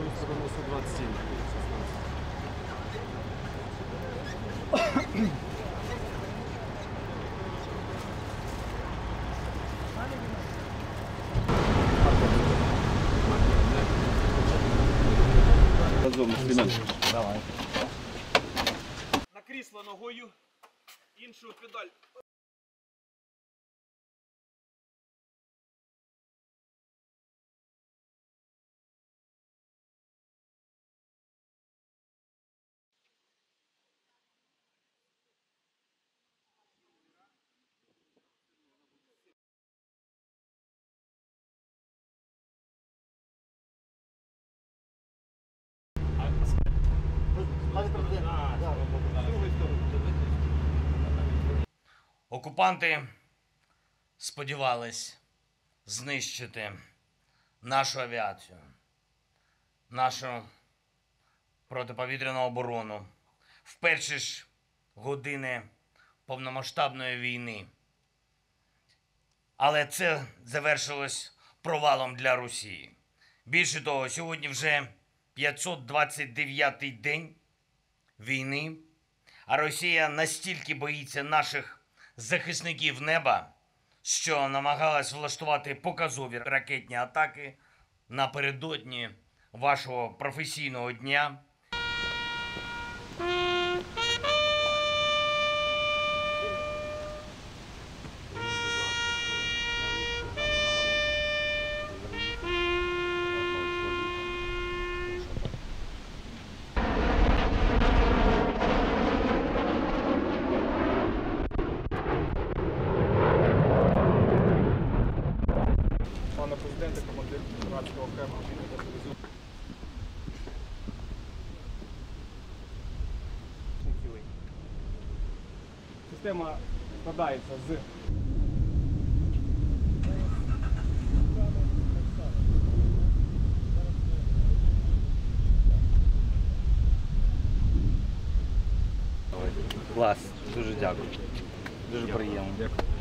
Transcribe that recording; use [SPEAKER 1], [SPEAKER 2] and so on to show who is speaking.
[SPEAKER 1] твою сторону 127. 16.
[SPEAKER 2] Разом Семеном.
[SPEAKER 3] на крісло ногою, іншу педаль.
[SPEAKER 4] Окупанти сподівались знищити нашу авіацію, нашу протиповітряну оборону в перші ж години повномасштабної війни. Але це завершилось провалом для Росії. Більше того, сьогодні вже 529-й день війни, а Росія настільки боїться наших захисників неба, що намагалась влаштувати показові ракетні атаки напередодні вашого професійного дня.
[SPEAKER 1] Пане президенте, командир братського окремого підрозділу. Система складається з
[SPEAKER 2] Клас, дуже дякую. Дуже приємно.
[SPEAKER 1] Дякую.